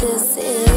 this is